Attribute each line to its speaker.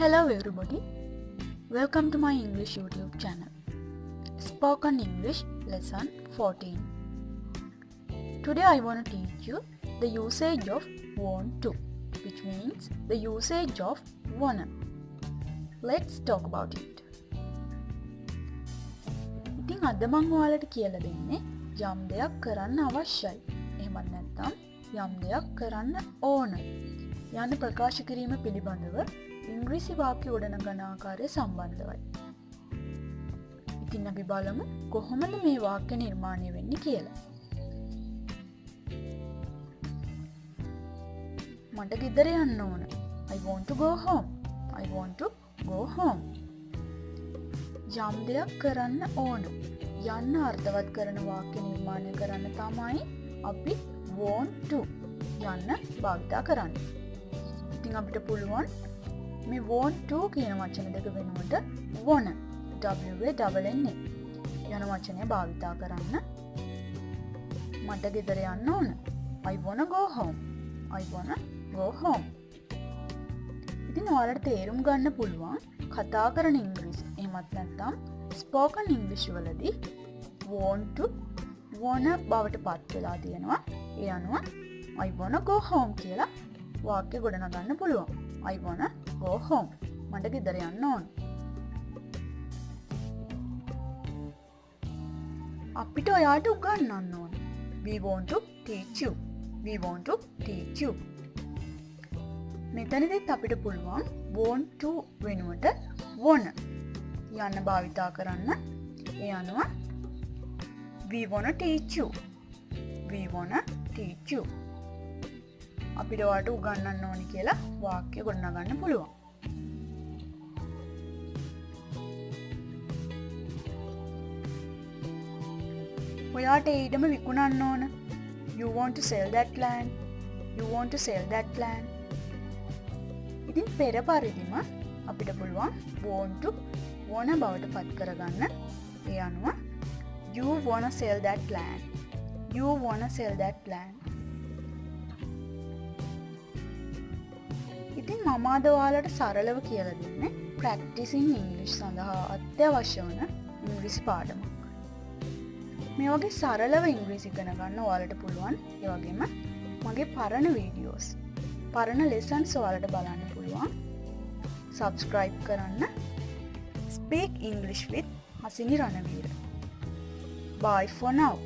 Speaker 1: Hello everybody, welcome to my English YouTube channel. Spoken English Lesson 14. Today I want to teach you the usage of want to, which means the usage of wanna. Let's talk about it. ඉතින් අද මං ඔයාලට කියල දෙන්නේ යම් දෙයක් කරන්න අවශ්‍යයි. එහෙමත් නැත්තම් යම් දෙයක් කරන්න ඕන. යන්න ප්‍රකාශ කිරීම පිළිබඳව ඉංග්‍රීසි වාක්‍ය උඩන ගනාකාරය සම්බන්ධවයි. ඉතින් අපි බලමු කොහොමද මේ වාක්‍ය නිර්මාණය වෙන්න කියලා. මට ගෙදර යන්න ඕන. I want to go home. I want to go home. යම් දෙයක් කරන්න ඕන. යන්න අර්ථවත් කරන වාක්‍ය නිර්මාණය කරන්න තමයි අපි want to යන්න භාවිතා කරන්න. ඉතිං අපිට පුළුවන් මේ want to කියන වචන දෙක වෙනුවට වොන ඩන්නේ යන වචනය භාවිතා කරන්න. මට ගෙදර යන්න ඕන. අයිවොන ගෝහෝම් අයිවොන ගෝහෝම් ඉතින් ඔයාලට තේරුම් ගන්න පුළුවන් කතා කරන ඉංග්‍රීසි. එමත් නැත්තම් ස්පෝකන් ඉංග්ලිෂ් වලදී වෝන්ට වෝන බවට පත් වෙලා තියෙනවා. ඒ අනුව අයිබොන ගෝහෝම් කියලා වාක්‍ය ගොඩනගන්න පුළුවන්. අයිබොන ගෝහෝම් මට ගෙදර යන්න ඕන්. අපිට ඔයාට උගන්නන්න ඕන. වීවෝන්ට ටීචු වීවෝන්ට ටීචු මෙතනදෙත් අපිට පුළුවන් බෝන්ට වෙනුවට වොන යන්න භාවිතා කරන්න. ඒ අනුව වීවොන ටීචු වීවොන ටීචු අපිට වාට උගන්නන්න ඕනි කියලා වාක්‍ය ගොඩනගන්න පුළුවන්. ඔයාට ඒටම විකුණන්න ඕන. You want to sell that land? You want to sell that land? ඉතින් පෙර පරිදිම අපිට පුළුවන් බෝන්ටු ඕන බවට පත් කරගන්න. ඒ අනුව you wanna sell that land? You wanna sell that land? ඉතින් මමාදවාලට සරලව කියල දෙන්න. ප්‍රක්ටිසින් ඉංගලිෂ් සඳහා අත්‍යවශ්‍ය වන ඉංග්‍රිසි පාඩමක්. මේ වගේ සරලව ඉංග්‍රීසි ගන ගන්න ඔයාලට පුළුවන්. ඒවගේම මගේ පරණ වීඩියෝස් පරණ ලෙසන් සොවාලට බලන්න පුළුවන්. සබස්ක්‍රයිබ් කරන්න. Speak English with Hasini Ranaweera by ෆොනව්